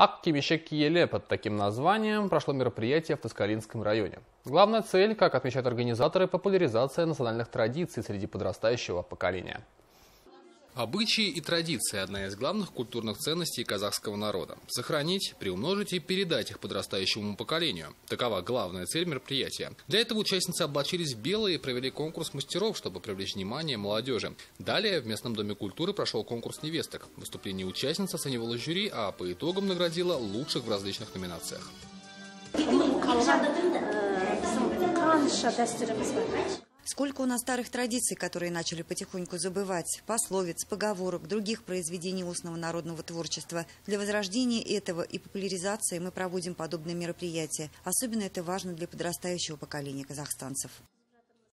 Ак Кимишек Киеле под таким названием прошло мероприятие в Тоскалинском районе. Главная цель, как отмечают организаторы, популяризация национальных традиций среди подрастающего поколения. Обычаи и традиции – одна из главных культурных ценностей казахского народа. Сохранить, приумножить и передать их подрастающему поколению. Такова главная цель мероприятия. Для этого участницы облачились в белые и провели конкурс мастеров, чтобы привлечь внимание молодежи. Далее в местном доме культуры прошел конкурс невесток. Выступление участниц оценивало жюри, а по итогам наградила лучших в различных номинациях. Сколько у нас старых традиций, которые начали потихоньку забывать, пословиц, поговорок, других произведений устного народного творчества. Для возрождения этого и популяризации мы проводим подобные мероприятия. Особенно это важно для подрастающего поколения казахстанцев.